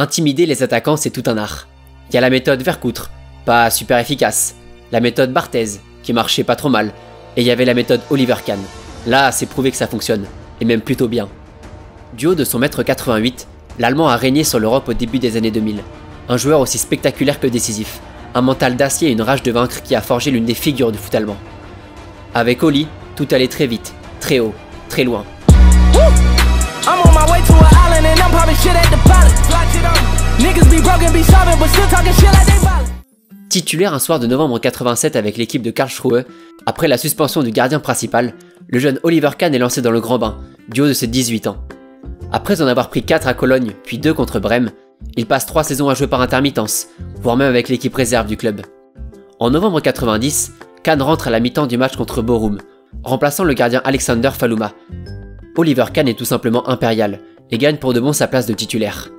Intimider les attaquants, c'est tout un art. Il y a la méthode Vercoutre, pas super efficace. La méthode Barthez, qui marchait pas trop mal. Et il y avait la méthode Oliver Kahn. Là, c'est prouvé que ça fonctionne, et même plutôt bien. Du haut de son mètre 88, l'Allemand a régné sur l'Europe au début des années 2000. Un joueur aussi spectaculaire que décisif, un mental d'acier et une rage de vaincre qui a forgé l'une des figures du foot allemand. Avec Oli, tout allait très vite, très haut, très loin. Titulaire un soir de novembre 87 avec l'équipe de Karlsruhe, après la suspension du gardien principal, le jeune Oliver Kahn est lancé dans le grand bain, du haut de ses 18 ans. Après en avoir pris 4 à Cologne, puis 2 contre Brême, il passe 3 saisons à jouer par intermittence, voire même avec l'équipe réserve du club. En novembre 90, Kahn rentre à la mi-temps du match contre Borum, remplaçant le gardien Alexander Faluma. Oliver Kahn est tout simplement impérial, et gagne pour de bon sa place de titulaire.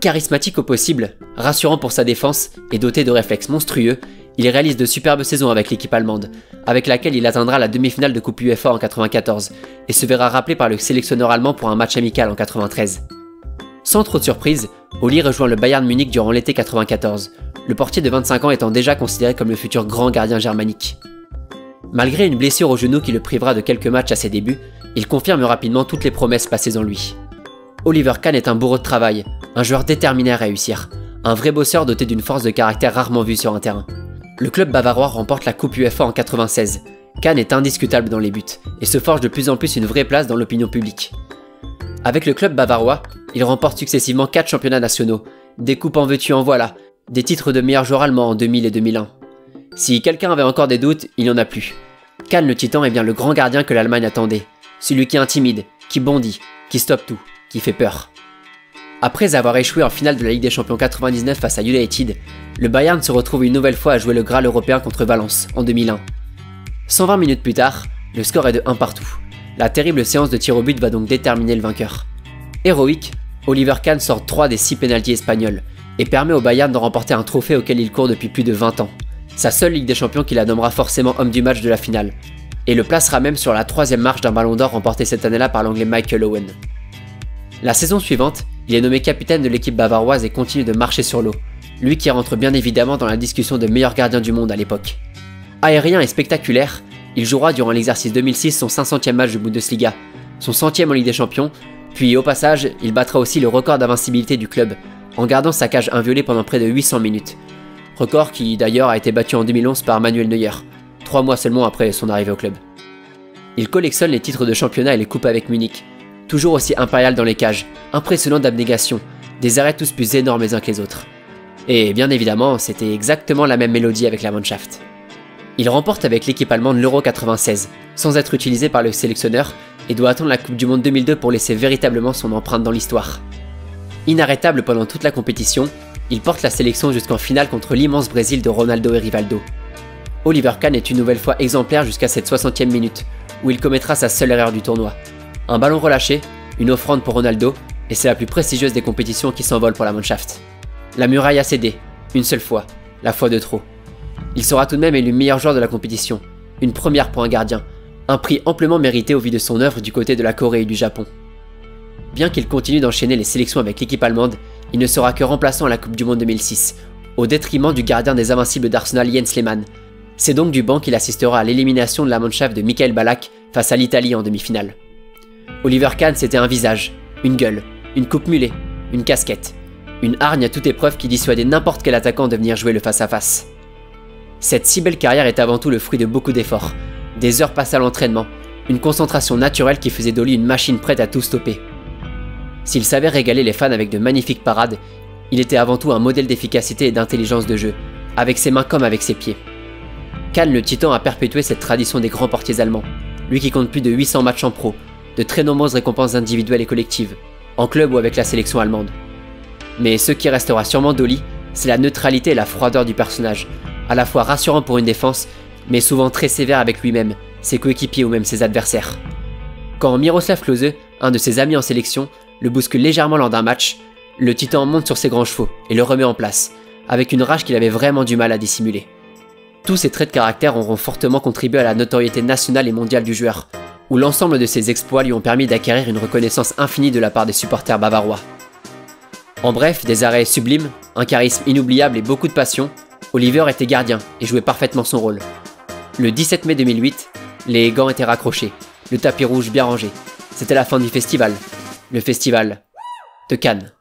Charismatique au possible, rassurant pour sa défense et doté de réflexes monstrueux, il réalise de superbes saisons avec l'équipe allemande, avec laquelle il atteindra la demi-finale de Coupe UEFA en 94 et se verra rappelé par le sélectionneur allemand pour un match amical en 93. Sans trop de surprise, Oli rejoint le Bayern Munich durant l'été 94, le portier de 25 ans étant déjà considéré comme le futur grand gardien germanique. Malgré une blessure au genou qui le privera de quelques matchs à ses débuts, il confirme rapidement toutes les promesses passées en lui. Oliver Kahn est un bourreau de travail, un joueur déterminé à réussir, un vrai bosseur doté d'une force de caractère rarement vue sur un terrain. Le club bavarois remporte la Coupe UEFA en 96. Kahn est indiscutable dans les buts et se forge de plus en plus une vraie place dans l'opinion publique. Avec le club bavarois, il remporte successivement 4 championnats nationaux, des coupes en veux-tu en voilà, des titres de meilleur joueur allemand en 2000 et 2001. Si quelqu'un avait encore des doutes, il n'y en a plus. Kahn le titan est bien le grand gardien que l'Allemagne attendait, celui qui intimide, qui bondit, qui stoppe tout qui fait peur. Après avoir échoué en finale de la Ligue des Champions 99 face à United, le Bayern se retrouve une nouvelle fois à jouer le Graal européen contre Valence en 2001. 120 minutes plus tard, le score est de 1 partout. La terrible séance de tir au but va donc déterminer le vainqueur. Héroïque, Oliver Kahn sort 3 des 6 pénalties espagnols et permet au Bayern de remporter un trophée auquel il court depuis plus de 20 ans. Sa seule Ligue des Champions qui la nommera forcément homme du match de la finale, et le placera même sur la troisième marche d'un ballon d'or remporté cette année-là par l'anglais Michael Owen. La saison suivante, il est nommé capitaine de l'équipe bavaroise et continue de marcher sur l'eau, lui qui rentre bien évidemment dans la discussion de meilleur gardien du monde à l'époque. Aérien et spectaculaire, il jouera durant l'exercice 2006 son 500e match de Bundesliga, son centième en Ligue des Champions, puis au passage, il battra aussi le record d'invincibilité du club, en gardant sa cage inviolée pendant près de 800 minutes. Record qui d'ailleurs a été battu en 2011 par Manuel Neuer, trois mois seulement après son arrivée au club. Il collectionne les titres de championnat et les coupes avec Munich, toujours aussi impérial dans les cages, impressionnant d'abnégation, des arrêts tous plus énormes les uns que les autres. Et bien évidemment, c'était exactement la même mélodie avec la Mannschaft. Il remporte avec l'équipe allemande l'Euro 96, sans être utilisé par le sélectionneur, et doit attendre la Coupe du Monde 2002 pour laisser véritablement son empreinte dans l'histoire. Inarrêtable pendant toute la compétition, il porte la sélection jusqu'en finale contre l'immense Brésil de Ronaldo et Rivaldo. Oliver Kahn est une nouvelle fois exemplaire jusqu'à cette 60e minute, où il commettra sa seule erreur du tournoi, un ballon relâché, une offrande pour Ronaldo, et c'est la plus prestigieuse des compétitions qui s'envole pour la Mannschaft. La muraille a cédé, une seule fois, la fois de trop. Il sera tout de même élu meilleur joueur de la compétition, une première pour un gardien, un prix amplement mérité au vu de son œuvre du côté de la Corée et du Japon. Bien qu'il continue d'enchaîner les sélections avec l'équipe allemande, il ne sera que remplaçant à la Coupe du Monde 2006, au détriment du gardien des invincibles d'Arsenal Jens Lehmann. C'est donc du banc qu'il assistera à l'élimination de la Mannschaft de Michael Ballack face à l'Italie en demi-finale. Oliver Kahn, c'était un visage, une gueule, une coupe mulet, une casquette, une hargne à toute épreuve qui dissuadait n'importe quel attaquant de venir jouer le face-à-face. Cette si belle carrière est avant tout le fruit de beaucoup d'efforts, des heures passées à l'entraînement, une concentration naturelle qui faisait d'Oli une machine prête à tout stopper. S'il savait régaler les fans avec de magnifiques parades, il était avant tout un modèle d'efficacité et d'intelligence de jeu, avec ses mains comme avec ses pieds. Kahn le titan a perpétué cette tradition des grands portiers allemands, lui qui compte plus de 800 matchs en pro, de très nombreuses récompenses individuelles et collectives, en club ou avec la sélection allemande. Mais ce qui restera sûrement d'Oli, c'est la neutralité et la froideur du personnage, à la fois rassurant pour une défense, mais souvent très sévère avec lui-même, ses coéquipiers ou même ses adversaires. Quand Miroslav Klose, un de ses amis en sélection, le bouscule légèrement lors d'un match, le titan monte sur ses grands chevaux et le remet en place, avec une rage qu'il avait vraiment du mal à dissimuler. Tous ces traits de caractère auront fortement contribué à la notoriété nationale et mondiale du joueur, où l'ensemble de ses exploits lui ont permis d'acquérir une reconnaissance infinie de la part des supporters bavarois. En bref, des arrêts sublimes, un charisme inoubliable et beaucoup de passion, Oliver était gardien et jouait parfaitement son rôle. Le 17 mai 2008, les gants étaient raccrochés, le tapis rouge bien rangé. C'était la fin du festival. Le festival de Cannes.